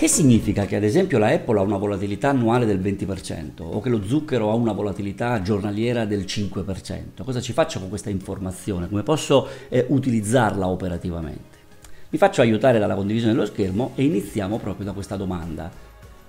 Che significa che ad esempio la Apple ha una volatilità annuale del 20% o che lo zucchero ha una volatilità giornaliera del 5%? Cosa ci faccio con questa informazione? Come posso eh, utilizzarla operativamente? Mi faccio aiutare dalla condivisione dello schermo e iniziamo proprio da questa domanda.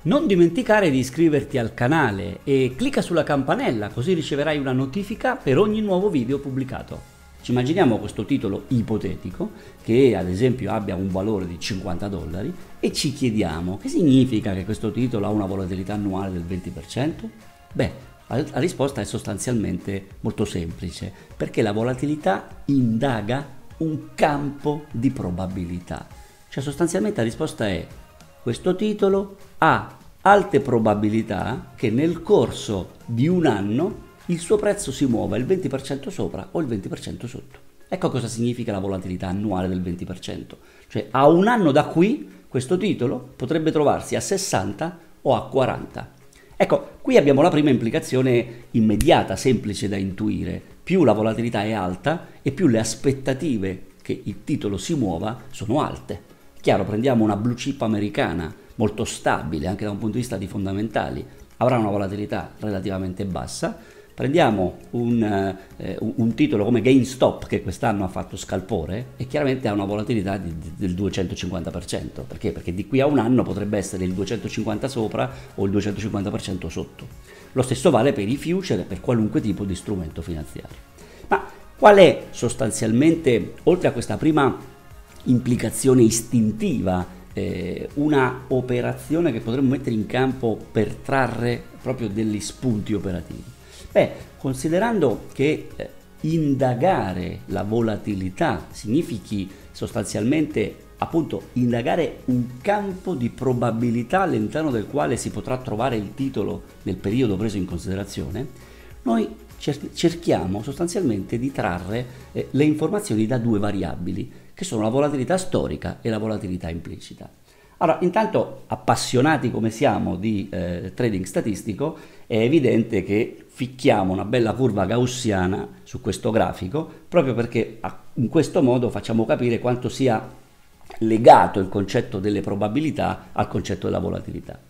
Non dimenticare di iscriverti al canale e clicca sulla campanella così riceverai una notifica per ogni nuovo video pubblicato. Ci immaginiamo questo titolo ipotetico che ad esempio abbia un valore di 50 dollari e ci chiediamo che significa che questo titolo ha una volatilità annuale del 20%? Beh, la risposta è sostanzialmente molto semplice, perché la volatilità indaga un campo di probabilità. Cioè sostanzialmente la risposta è questo titolo ha alte probabilità che nel corso di un anno il suo prezzo si muova il 20% sopra o il 20% sotto. Ecco cosa significa la volatilità annuale del 20%. Cioè a un anno da qui questo titolo potrebbe trovarsi a 60 o a 40. Ecco, qui abbiamo la prima implicazione immediata, semplice da intuire. Più la volatilità è alta e più le aspettative che il titolo si muova sono alte. Chiaro, prendiamo una blue chip americana molto stabile anche da un punto di vista di fondamentali, avrà una volatilità relativamente bassa, Prendiamo un, eh, un, titolo come GameStop che quest'anno ha fatto scalpore e chiaramente ha una volatilità di, di, del 250%. Perché? Perché di qui a un anno potrebbe essere il 250 sopra o il 250% sotto. Lo stesso vale per i future e per qualunque tipo di strumento finanziario. Ma qual è sostanzialmente, oltre a questa prima implicazione istintiva, eh, una operazione che potremmo mettere in campo per trarre proprio degli spunti operativi? Beh, considerando che eh, indagare la volatilità significhi sostanzialmente appunto indagare un campo di probabilità all'interno del quale si potrà trovare il titolo nel periodo preso in considerazione, noi cerchiamo sostanzialmente di trarre eh, le informazioni da due variabili, che sono la volatilità storica e la volatilità implicita. Allora, intanto appassionati come siamo di eh, trading statistico, è evidente che ficchiamo una bella curva gaussiana su questo grafico, proprio perché in questo modo facciamo capire quanto sia legato il concetto delle probabilità al concetto della volatilità.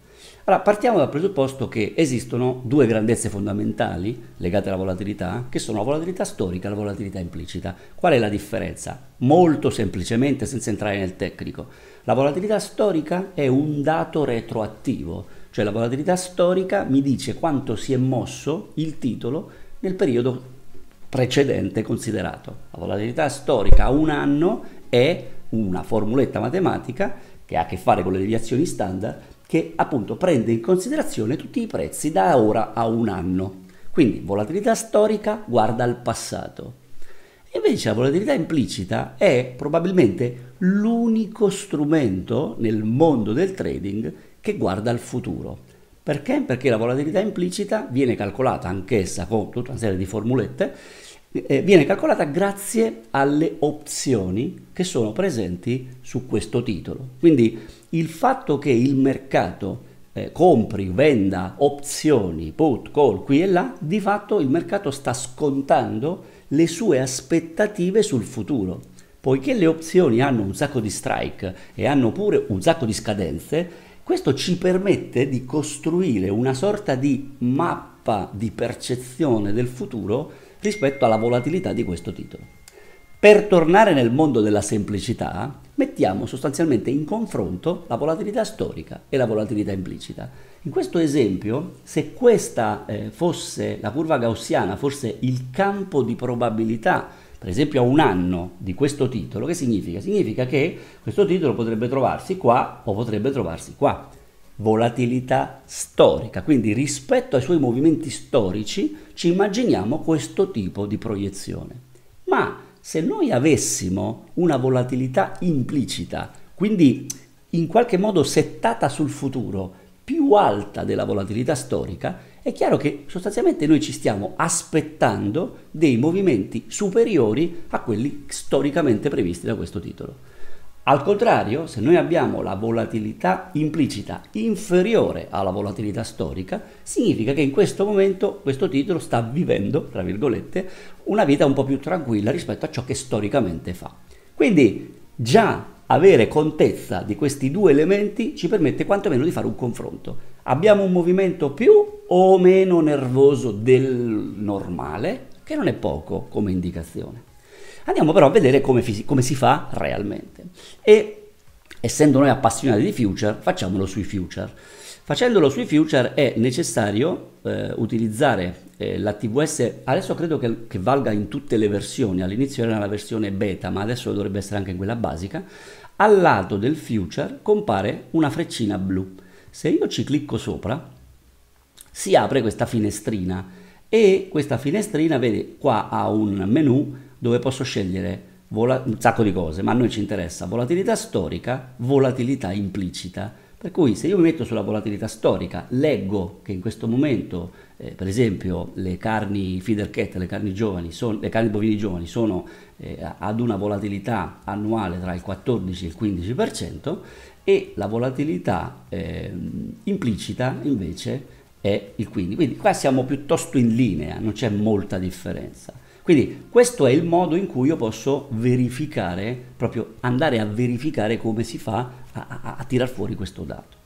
Allora, partiamo dal presupposto che esistono due grandezze fondamentali legate alla volatilità, che sono la volatilità storica e la volatilità implicita. Qual è la differenza? Molto semplicemente, senza entrare nel tecnico. La volatilità storica è un dato retroattivo, cioè la volatilità storica mi dice quanto si è mosso il titolo nel periodo precedente considerato. La volatilità storica a un anno è una formuletta matematica che ha a che fare con le deviazioni standard che appunto prende in considerazione tutti i prezzi da ora a un anno. Quindi volatilità storica guarda al passato, Invece la volatilità implicita è probabilmente l'unico strumento nel mondo del trading che guarda al futuro. Perché? Perché la volatilità implicita viene calcolata anch'essa con tutta una serie di formulette, eh, viene calcolata grazie alle opzioni che sono presenti su questo titolo. Quindi il fatto che il mercato eh, compri, venda opzioni, put, call qui e là, di fatto il mercato sta scontando le sue aspettative sul futuro. Poiché le opzioni hanno un sacco di strike e hanno pure un sacco di scadenze, questo ci permette di costruire una sorta di mappa di percezione del futuro rispetto alla volatilità di questo titolo. Per tornare nel mondo della semplicità, mettiamo sostanzialmente in confronto la volatilità storica e la volatilità implicita. In questo esempio, se questa eh, fosse la curva gaussiana, fosse il campo di probabilità, per esempio a un anno di questo titolo, che significa? Significa che questo titolo potrebbe trovarsi qua o potrebbe trovarsi qua. Volatilità storica, quindi rispetto ai suoi movimenti storici ci immaginiamo questo tipo di proiezione. Ma se noi avessimo una volatilità implicita, quindi in qualche modo settata sul futuro, più alta della volatilità storica, è chiaro che sostanzialmente noi ci stiamo aspettando dei movimenti superiori a quelli storicamente previsti da questo titolo. Al contrario, se noi abbiamo la volatilità implicita inferiore alla volatilità storica, significa che in questo momento questo titolo sta vivendo, tra virgolette, una vita un po' più tranquilla rispetto a ciò che storicamente fa. Quindi già avere contezza di questi due elementi ci permette quantomeno di fare un confronto. Abbiamo un movimento più o meno nervoso del normale, che non è poco come indicazione. Andiamo però a vedere come, come si fa realmente. E essendo noi appassionati di future, facciamolo sui future. Facendolo sui future è necessario eh, utilizzare eh, la TVS, adesso credo che, che, valga in tutte le versioni, all'inizio era la versione beta, ma adesso dovrebbe essere anche in quella basica, al lato del future compare una freccina blu. Se io ci clicco sopra, si apre questa finestrina e questa finestrina, vedi, qua ha un menu dove posso scegliere vola- un sacco di cose, ma a noi ci interessa volatilità storica, volatilità implicita per cui se io mi metto sulla volatilità storica, leggo che in questo momento, eh, per esempio, le carni feeder cat, le carni, giovani, son, le carni bovini giovani sono eh, ad una volatilità annuale tra il 14 e il 15% e la volatilità eh, implicita invece è il 15%. Quindi qua siamo piuttosto in linea, non c'è molta differenza. Quindi questo è il modo in cui io posso verificare, proprio andare a verificare come si fa a, a, a tirar fuori questo dato.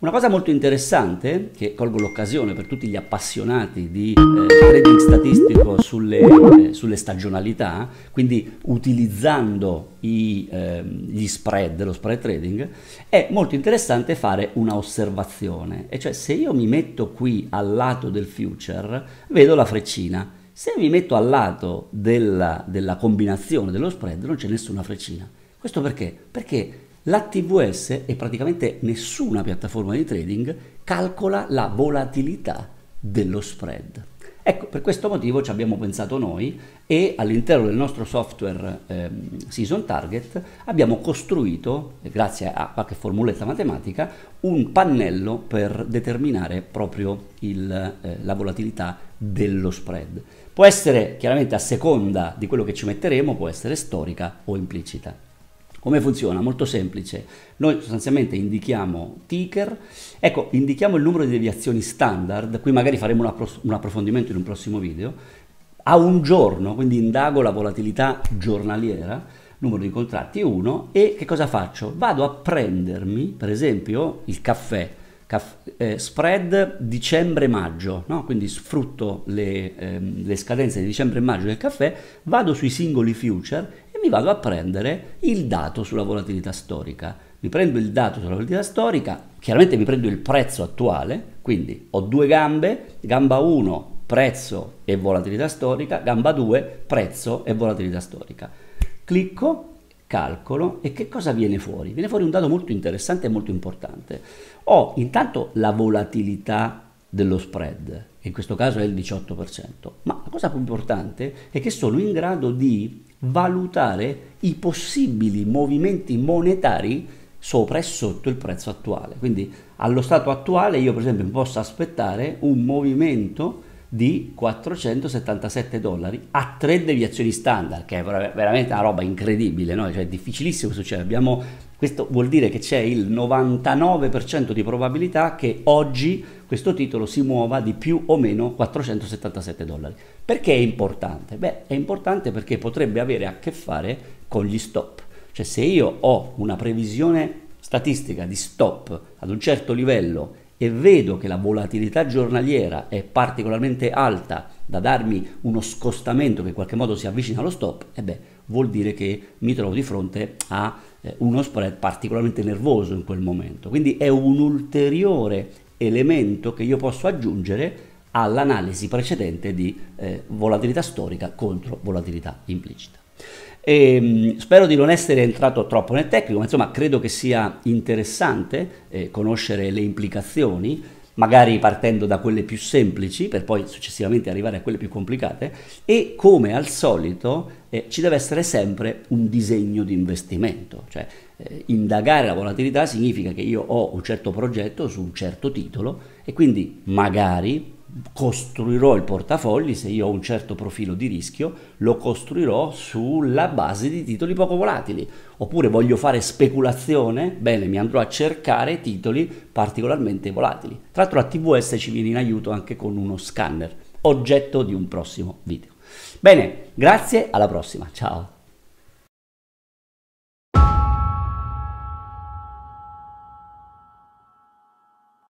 Una cosa molto interessante, che colgo l'occasione per tutti gli appassionati di eh, trading statistico sulle, eh, sulle, stagionalità, quindi utilizzando i, eh, gli spread, lo spread trading, è molto interessante fare una osservazione, e cioè se io mi metto qui al lato del future, vedo la freccina, se mi metto al lato della, della combinazione dello spread non c'è nessuna freccina. Questo perché? Perché l'ATVS e praticamente nessuna piattaforma di trading calcola la volatilità dello spread. Ecco, per questo motivo ci abbiamo pensato noi e all'interno del nostro software eh, Season Target abbiamo costruito, grazie a qualche formuletta matematica, un pannello per determinare proprio il, eh, la volatilità dello spread. Può essere chiaramente a seconda di quello che ci metteremo, può essere storica o implicita. Come funziona? Molto semplice. Noi sostanzialmente indichiamo ticker, ecco, indichiamo il numero di deviazioni standard, qui magari faremo un, appro- un approfondimento in un prossimo video, a un giorno, quindi indago la volatilità giornaliera, numero di contratti 1 e che cosa faccio? Vado a prendermi, per esempio, il caffè, caff- eh, spread dicembre-maggio, no? quindi sfrutto le, ehm, le scadenze di dicembre e maggio del caffè, vado sui singoli future e mi vado a prendere il dato sulla volatilità storica. Mi prendo il dato sulla volatilità storica, chiaramente mi prendo il prezzo attuale, quindi ho due gambe, gamba 1 prezzo e volatilità storica, gamba 2 prezzo e volatilità storica. Clicco, calcolo e che cosa viene fuori? Viene fuori un dato molto interessante e molto importante. Ho intanto la volatilità dello spread, in questo caso è il 18%, ma la cosa più importante è che sono in grado di valutare i possibili movimenti monetari sopra e sotto il prezzo attuale. Quindi allo stato attuale io per esempio posso aspettare un movimento di 477 dollari a tre deviazioni standard, che è veramente una roba incredibile, no? cioè è difficilissimo succedere. Abbiamo, questo vuol dire che c'è il 99% di probabilità che oggi questo titolo si muova di più o meno 477 dollari. Perché è importante? Beh, è importante perché potrebbe avere a che fare con gli stop. Cioè se io ho una previsione statistica di stop ad un certo livello e vedo che la volatilità giornaliera è particolarmente alta da darmi uno scostamento che in qualche modo si avvicina allo stop, e beh, vuol dire che mi trovo di fronte a eh, uno spread particolarmente nervoso in quel momento. Quindi è un ulteriore elemento che io posso aggiungere all'analisi precedente di eh, volatilità storica contro volatilità implicita. E, ehm, spero di non essere entrato troppo nel tecnico, ma insomma credo che sia interessante eh, conoscere le implicazioni, magari partendo da quelle più semplici per poi successivamente arrivare a quelle più complicate e come al solito eh, ci deve essere sempre un disegno di investimento, cioè eh, indagare la volatilità significa che io ho un certo progetto su un certo titolo e quindi magari costruirò il portafogli, se io ho un certo profilo di rischio, lo costruirò sulla base di titoli poco volatili. Oppure voglio fare speculazione, bene, mi andrò a cercare titoli particolarmente volatili. Tra l'altro la TVS ci viene in aiuto anche con uno scanner, oggetto di un prossimo video. Bene, grazie, alla prossima, ciao!